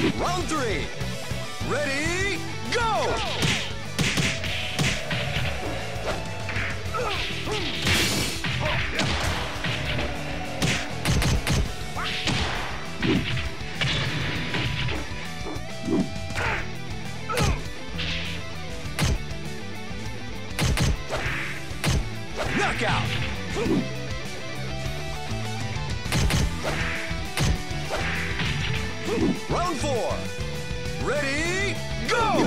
Round three. Ready, go! Knockout! Round four. Ready, go!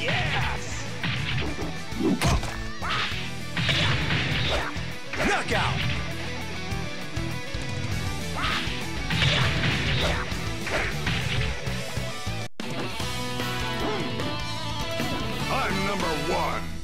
Yes! Knockout! I'm number one.